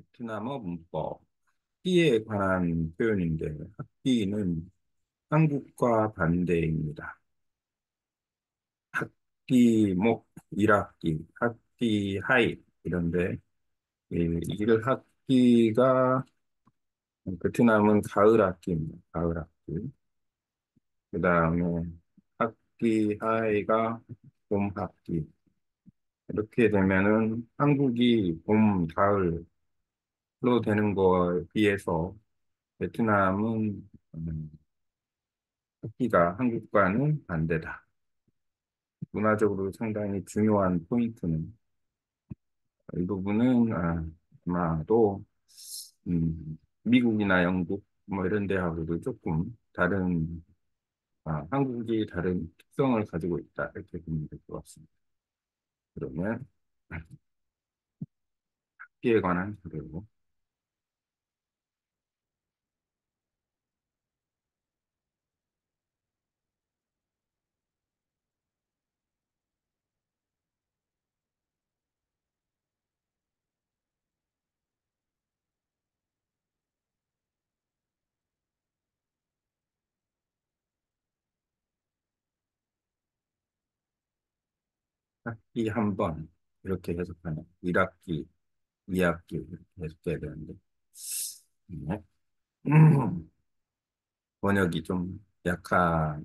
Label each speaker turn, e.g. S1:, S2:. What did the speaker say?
S1: 베트남어 문법, 학기에 관한 표현인데, 학기는 한국과 반대입니다. 학기, 목, 1학기, 학기, 하이, 이런데, 이, 이를 학기가, 베트남은 가을 학기입니다. 가을 학기. 그 다음에 학기, 하이가 봄 학기. 이렇게 되면은 한국이 봄, 가을 로 되는 거에 비해서 베트남은 음, 학기가 한국과는 반대다. 문화적으로 상당히 중요한 포인트는 이 부분은 아, 아마도 음, 미국이나 영국 뭐 이런 데하고도 조금 다른 아, 한국이 다른 특성을 가지고 있다 이렇게 보면 될 것 같습니다. 그러면 학기에 관한 자료 학기 한 번 이렇게 해석하는 1학기, 2학기 이렇게 해석해야 되는데 네. 번역이 좀 약한